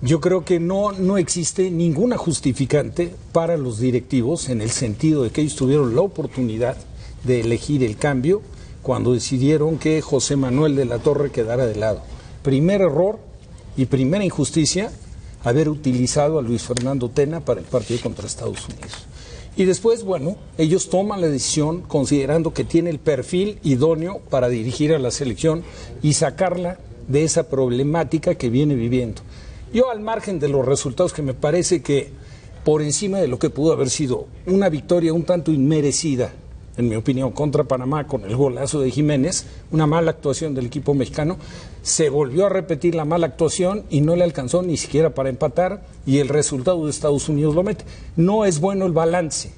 Yo creo que no, no existe ninguna justificante para los directivos en el sentido de que ellos tuvieron la oportunidad de elegir el cambio cuando decidieron que José Manuel de la Torre quedara de lado. Primer error y primera injusticia haber utilizado a Luis Fernando Tena para el partido contra Estados Unidos. Y después, bueno, ellos toman la decisión considerando que tiene el perfil idóneo para dirigir a la selección y sacarla de esa problemática que viene viviendo. Yo al margen de los resultados que me parece que por encima de lo que pudo haber sido una victoria un tanto inmerecida, en mi opinión, contra Panamá con el golazo de Jiménez, una mala actuación del equipo mexicano, se volvió a repetir la mala actuación y no le alcanzó ni siquiera para empatar y el resultado de Estados Unidos lo mete. No es bueno el balance,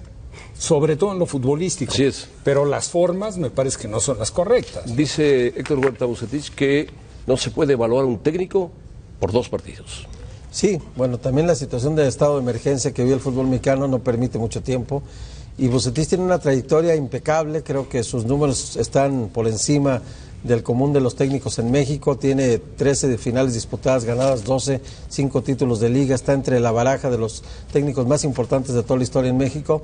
sobre todo en lo futbolístico, Así es. pero las formas me parece que no son las correctas. Dice Héctor Huerta Bucetich que no se puede evaluar un técnico por dos partidos. Sí, bueno, también la situación de estado de emergencia que vive el fútbol mexicano no permite mucho tiempo. Y Bucetis tiene una trayectoria impecable, creo que sus números están por encima del común de los técnicos en México, tiene 13 de finales disputadas, ganadas 12, 5 títulos de liga, está entre la baraja de los técnicos más importantes de toda la historia en México,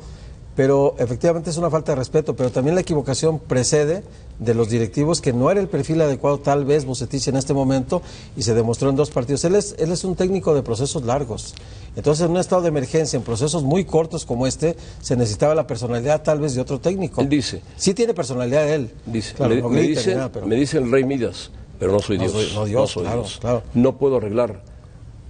pero efectivamente es una falta de respeto, pero también la equivocación precede de los directivos que no era el perfil adecuado tal vez Bucetich en este momento y se demostró en dos partidos. Él es, él es un técnico de procesos largos. Entonces, en un estado de emergencia, en procesos muy cortos como este, se necesitaba la personalidad tal vez de otro técnico. Él dice. Sí tiene personalidad él. Dice, Claro, me, no me grita ni dice, nada, pero- me dice el rey Midas, pero no soy No Dios. soy- no Dios, soy claro, Dios. claro. No puedo arreglar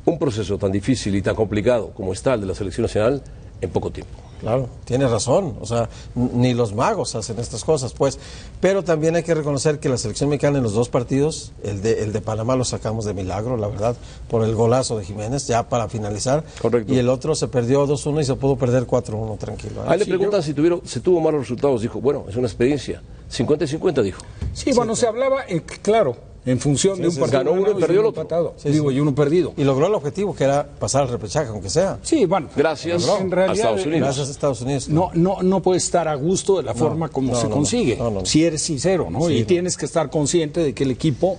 un proceso tan difícil y tan complicado como está el de la selección nacional en poco tiempo. Claro, tiene razón. O sea, ni los magos hacen estas cosas, pues. Pero también hay que reconocer que la selección mexicana en los dos partidos, el de, el de Panamá lo sacamos de milagro, la verdad, por el golazo de Jiménez, ya para finalizar. Correcto. Y el otro se perdió 2-1 y se pudo perder 4-1, tranquilo. ¿eh? Ahí le Sí, preguntan si, tuvieron, si tuvo malos resultados. Dijo, bueno, es una experiencia. 50 y 50, dijo. Sí, bueno, se hablaba, eh, claro, en función de un partido ganó uno y perdió el otro. Digo, y uno perdido. Y logró el objetivo, que era pasar al repechaje, aunque sea. Sí, bueno. Gracias en a Estados Unidos. Gracias a Estados Unidos. No, no, no puedes estar a gusto de la forma como no, se no, consigue, no, no, no. si eres sincero, ¿no? Sí, y tienes que estar consciente de que el equipo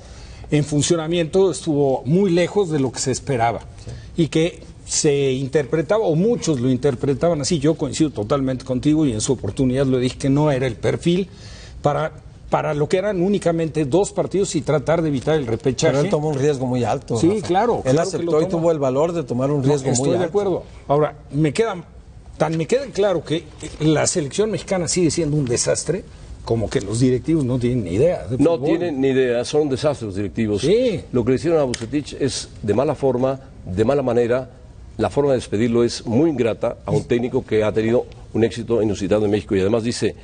en funcionamiento estuvo muy lejos de lo que se esperaba y que se interpretaba, o muchos lo interpretaban así, yo coincido totalmente contigo y en su oportunidad lo dije que no era el perfil para, para lo que eran únicamente dos partidos y tratar de evitar el repechaje. Pero él tomó un riesgo muy alto. Sí, Rafa. claro, Él claro aceptó y tuvo el valor de tomar un No, riesgo estoy muy de alto. acuerdo. Ahora, me queda, tan me queda claro que la selección mexicana sigue siendo un desastre, como que los directivos no tienen ni idea. de No fútbol. tienen ni idea, son un desastre los directivos. Sí. Lo que le hicieron a Bucetich es de mala forma, de mala manera. La forma de despedirlo es muy ingrata a un técnico que ha tenido un éxito inusitado en México. Y además dice,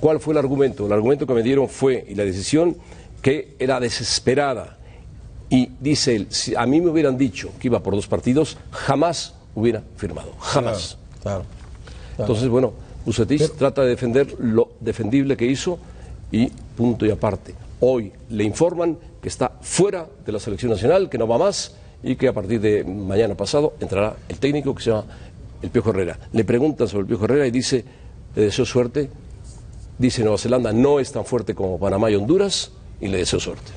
¿cuál fue el argumento? El argumento que me dieron fue, y la decisión, que era desesperada. Y dice él, si a mí me hubieran dicho que iba por dos partidos, jamás hubiera firmado. Jamás. Claro. Entonces, bueno, Bucetich trata de defender lo defendible que hizo y punto y aparte. Hoy le informan que está fuera de la selección nacional, que no va más y que a partir de mañana pasado entrará el técnico que se llama el Piojo Herrera. Le preguntan sobre el Piojo Herrera y dice, le deseo suerte. Dice Nueva Zelanda no es tan fuerte como Panamá y Honduras y le deseo suerte.